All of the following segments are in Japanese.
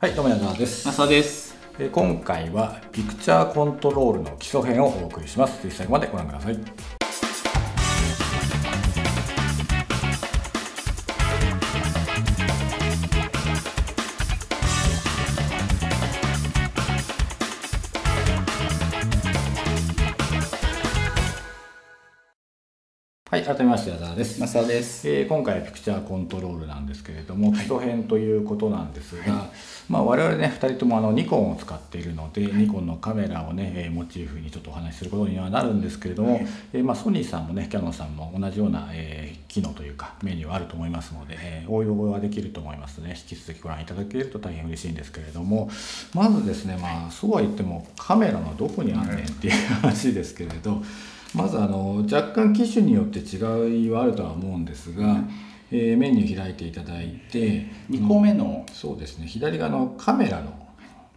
はい、どうも矢沢です。浅です。えー今回はピクチャーコントロールの基礎編をお送りします。ぜひ最後までご覧ください。はい、改めまして矢沢です。浅です。えー今回はピクチャーコントロールなんですけれども、基礎編ということなんですが、まあ、我々ね2人ともあのニコンを使っているので、ニコンのカメラをね、えーモチーフにちょっとお話しすることにはなるんですけれども、えーまあ、ソニーさんもねキャノンさんも同じような、えー機能というかメニューはあると思いますので、えー応用はできると思いますので、引き続きご覧いただけると大変嬉しいんですけれどもまずですねまあそうは言ってもカメラのどこにあんねんっていう話ですけれど。まずあの若干機種によって違いはあるとは思うんですが、えーメニュー開いていただいて2個目の、そうですね左側のカメラの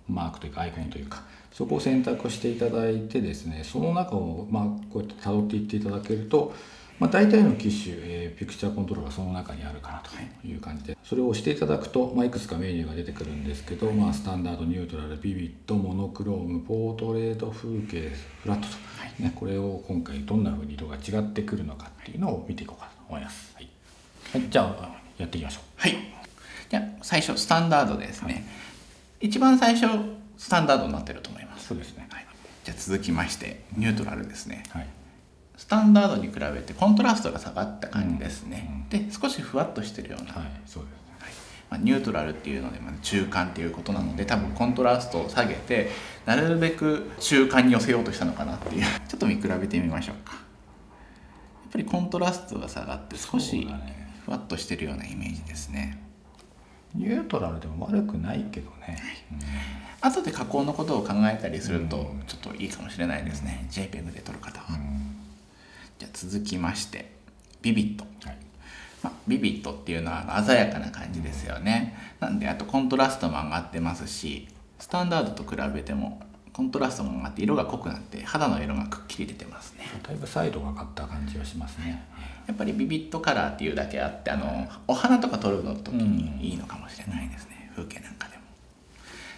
マークというかアイコンというかそこを選択していただいてですねその中をまあこうやって辿っていっていただけると、まあ、大体の機種、えーピクチャーコントローラーがその中にあるかなという感じでそれを押していただくと、まあ、いくつかメニューが出てくるんですけど、まあ、スタンダードニュートラルビビットモノクロームポートレート風景フラットと、ね、これを今回どんな風に色が違ってくるのかっていうのを見ていこうかと思います。はい、はい、じゃあやっていきましょう。はい。じゃあ最初スタンダードですね。一番最初スタンダードになってると思います。そうですねはい。じゃあ続きましてニュートラルですね。はいスタンダードに比べてコントラストが下がった感じですね。で少しふわっとしてるような。はい、そうです。ね。はい。まあ、ニュートラルっていうので、まあ、中間っていうことなので多分コントラストを下げてなるべく中間に寄せようとしたのかなっていう。ちょっと見比べてみましょうか。やっぱりコントラストが下がって少しふわっとしてるようなイメージですね。ニュートラルでも悪くないけどね。後で加工のことを考えたりするとちょっといいかもしれないですね。JPEG で撮る方は、じゃあ続きましてビビット。はい。まあ、ビビットっていうのは鮮やかな感じですよね、なんであとコントラストも上がってますしスタンダードと比べてもコントラストも上がって色が濃くなって肌の色がくっきり出てますね。だいぶサイドがかった感じがしますね。やっぱりビビットカラーっていうだけあってあのお花とか撮るの時にいいのかもしれないですね、風景なんかでも。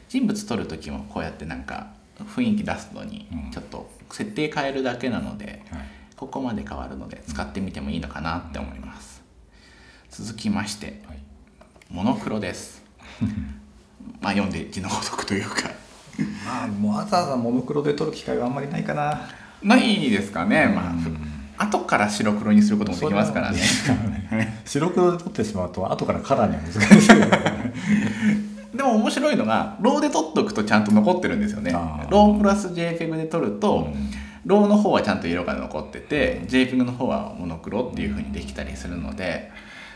人物撮る時もこうやってなんか雰囲気出すのにうん。ちょっと設定変えるだけなので、はい。ここまで変わるので使ってみてもいいのかなって思います。続きましてはい。モノクロです。まあ読んで字のごとくというか。まあ、もうわざわざモノクロで撮る機会はあんまりないかな。ないですかね。まあ、うん後から白黒にすることもできますからね。白黒で撮ってしまうと、後からカラーには難しい。でも面白いのがローで撮っとくとちゃんと残ってるんですよね。ロープラス JPEG で撮ると、うんローの方はちゃんと色が残ってて JPEG の方はモノクロっていう風にできたりするので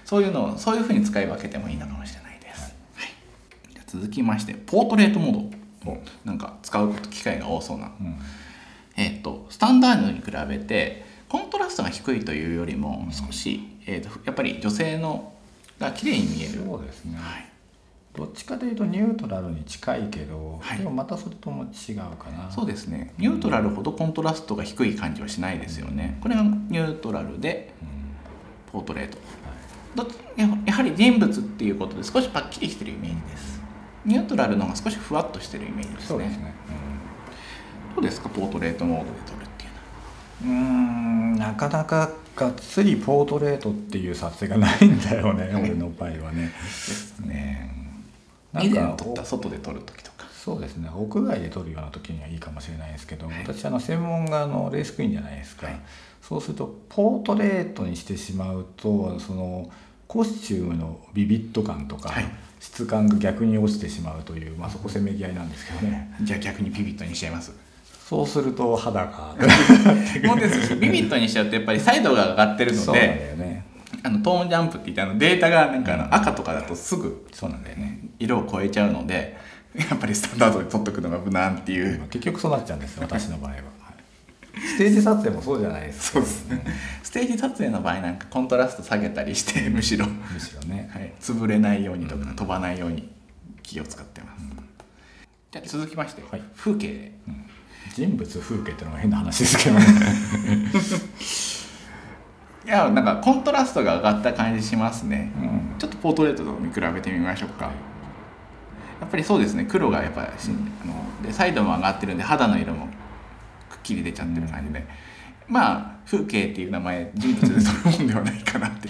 そういうのをそういう風に使い分けてもいいのかもしれないです、はい。じゃあ続きましてポートレートモードなんか使う機会が多そうな。うん。えっとスタンダードに比べてコントラストが低いというよりも少し、えー、とやっぱり女性のが綺麗に見える、そうですね。はい、どっちかというとニュートラルに近いけど、はい。でもまたそれとも違うかな。そうですね。ニュートラルほどコントラストが低い感じはしないですよね。これがニュートラルでうん。ポートレート。どっちややはり人物っていうことで少しパッキリしてるイメージです。ニュートラルの方が少しふわっとしてるイメージですね。そうですね。どうですか？ポートレートモードで撮るっていうのは。うん、なかなかがっつりポートレートっていう撮影がないんだよね、俺の場合はね。ですね以前か撮った外で撮る時とか。そうですね。屋外で撮るような時にはいいかもしれないですけど、私あの専門があのレースクイーンじゃないですか、はい。そうするとポートレートにしてしまうとそのコスチュームのビビット感とか、はい。質感が逆に落ちてしまうという、まあ、そこせめぎ合いなんですけどね。じゃあ逆にビビットにしちゃいます。そうすると肌がもうですしビビットにしちゃうとやっぱりサイドが上がってるのそうなんだでよね。あのトーンジャンプって言ってあのデータがなんかあの赤とかだとすぐ。そうなんだよね色を超えちゃうのでやっぱりスタンダードで撮っとくのが無難っていう。結局そうなっちゃうんですよ私の場合は、はい。ステージ撮影もそうじゃないですか。そうですね。ステージ撮影の場合なんかコントラスト下げたりしてむしろ、はむしろね、い、潰れないようにとか飛ばないように気を使ってます、じゃあ続きまして、はい。風景。人物風景ってのが変な話ですけどね。いやなんかコントラストが上がった感じしますね、うん。ちょっとポートレートと見比べてみましょうか、やっぱりそうですね。黒がやっぱりしあのでサイドも上がってるんで肌の色もくっきり出ちゃってる感じで、まあ風景っていう名前人物で取るもんではないかなって。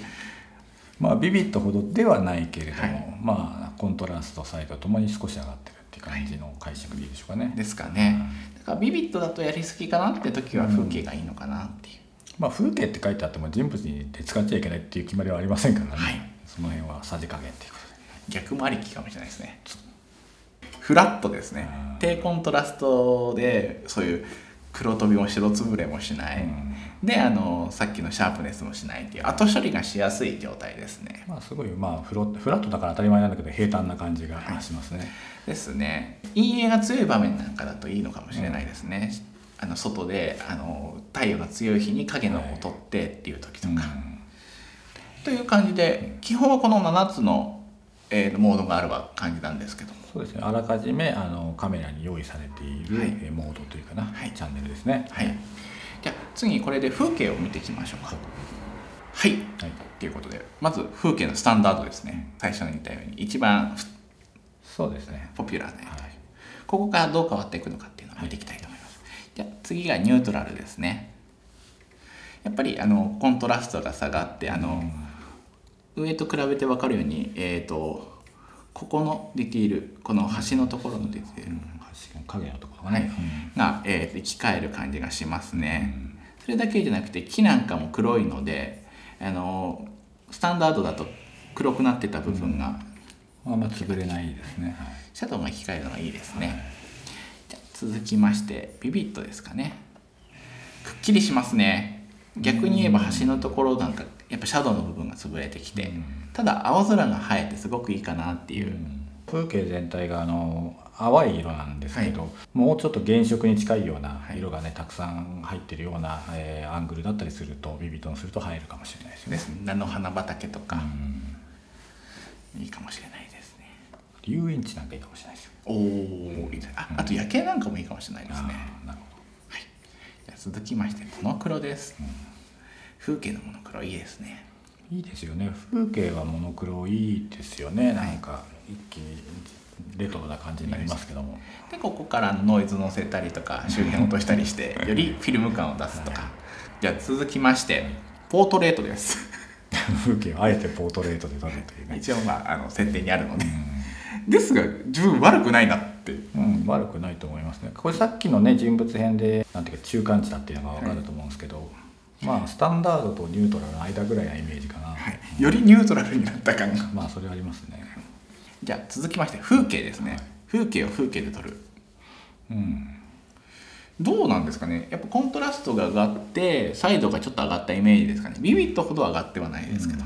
まあビビットほどではないけれども、はい。まあコントラストサイドともに少し上がってるっていう感じの解釈でいいでしょうかね、ですかね、だからビビットだとやりすぎかなって時は風景がいいのかなっていう、まあ風景って書いてあっても人物にで使っちゃいけないっていう決まりはありませんからね、はい。その辺はさじ加減っていうことで。逆もありきかもしれないですねフラットですね。低コントラストでそういう黒飛びも白つぶれもしない、であのさっきのシャープネスもしないっていう後処理がしやすい状態ですね。まあすごいまあフロフラットだから当たり前なんだけど平坦な感じがしますね、ですね。陰影が強い場面なんかだといいのかもしれないですね、あの外であの太陽が強い日に影のを取ってっていう時とか、という感じで基本はこの7つの、えーモードがある感じなんですけど。もそうですね。あらかじめあのカメラに用意されている、はい。えーモードというかな、はい。チャンネルですね。はい。じゃあ次これで風景を見ていきましょうか。はい。はい。ということでまず風景のスタンダードですね。最初に言ったように一番そうですね。ポピュラーなやつ。はい。ここからどう変わっていくのかっていうのを見ていきたいと思います、じゃあ次がニュートラルですね。やっぱりあのコントラストが下がってあの、上と比べて分かるようにえっ、とここのディティールこの端のところのディティール確かに影のところがはい。ね、が、えーと生き返る感じがしますね、それだけじゃなくて木なんかも黒いのであのスタンダードだと黒くなってた部分が、うん、あんま潰れないですね、はい。シャドウが生き返るのがいいですね、じゃあ続きましてビビットですかね。くっきりしますね逆に言えば端のところなんかやっぱシャドウの部分が潰れてきて、ただ青空が映えてすごくいいかなっていう、風景全体があの淡い色なんですけど、もうちょっと原色に近いような色がね、たくさん入ってるような、えーアングルだったりするとビビットにすると映えるかもしれないですよね。ですね。菜の花畑とか、うん。いいかもしれないですね。遊園地なんかいいかもしれないですよ。おおいいですああと夜景なんかもいいかもしれないですね。なるほはい、じゃあ続きましてモノクロです、風景のモノクロいいですねど。いいですよね。風景はモノクロいいですよね。なんか一気にレトロな感じになりますけども。でここからノイズ乗せたりとか周辺落としたりして よりフィルム感を出すとかじゃあ続きましてポートレートです 風景をあえてポートレートで撮るというね。一応まああの設定にあるのでですが自分悪くないなってうん、悪くないと思いますね。これさっきのね人物編でなんていうか中間値だっていうのが分かると思うんですけど、まあスタンダードとニュートラルの間ぐらいなイメージかな。はい。よりニュートラルになった感が。まあそれはありますね。じゃあ続きまして風景ですね、風景を風景で撮る。うん。どうなんですかね。やっぱコントラストが上がってサイドがちょっと上がったイメージですかね。ビビットほど上がってはないですけど、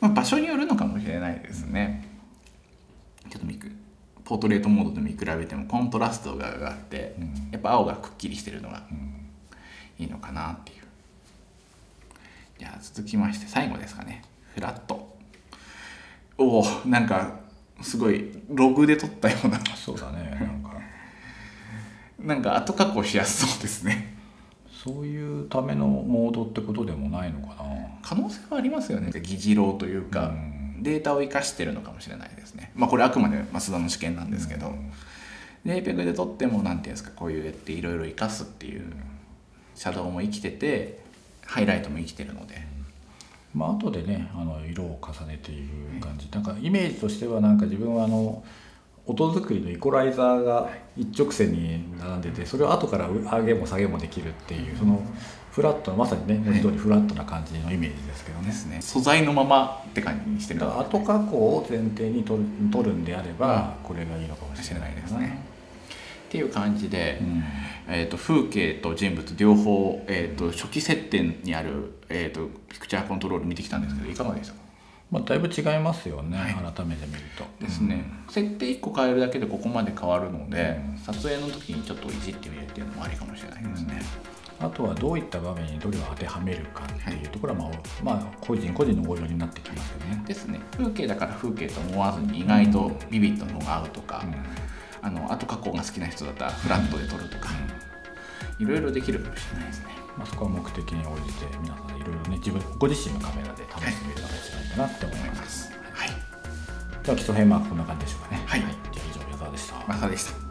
まあ、場所によるのかもしれないですね。ちょっと見くポートレートモードと見比べてもコントラストが上がって、うん。やっぱ青がくっきりしてるのがうん。いいのかなっていうじゃあ続きまして最後ですかね。フラット。おおなんかすごいログで撮ったような。そうだね。なんか。なんか後加工しやすそうですね。そういうためのモードってことでもないのかな。可能性はありますよね。議事郎というか、うん。データを生かしてるのかもしれないですね。まあこれあくまで増田の試験なんですけど、JPEG で撮っても何ていうんですかこういうやっていろいろ生かすっていうシャドウも生きててハイライトも生きてるので、まあ後でねあの色を重ねている感じ、なんかイメージとしてはなんか自分はあの音作りのイコライザーが一直線に並んでてそれを後から上げも下げもできるっていうそのフラットなまさにね文字通りフラットな感じのイメージですけどね。ね。素材のままって感じにしてるだから後加工を前提に取る取るんであれば、これがいいのかもしれないですね。っていう感じで、うん。えー、と風景と人物両方、えー、と初期設定にある、えー、とピクチャーコントロール見てきたんですけどいかがでしたか？まあ、だいぶ違いますよね、はい。改めて見ると。ですね、設定1個変えるだけでここまで変わるので、うん。撮影の時にちょっといじってみるっていうのもありかもしれないですね、あとはどういった場面にどれを当てはめるかっていうところは、まあまあ、個人個人の応用になってきますよね。ですね。風景だから風景と思わずに意外とビビットの方が合うとか、あの後加工が好きな人だったらフラットで撮るとか、いろいろできるかもしれないですね。まあ、そこは目的に応じて皆さんいろいろね自分ご自身のカメラで試してみるのが一番いいかなって思います。はい。では基礎編はこんな感じでしょうかね。はい。じゃあ以上マサでした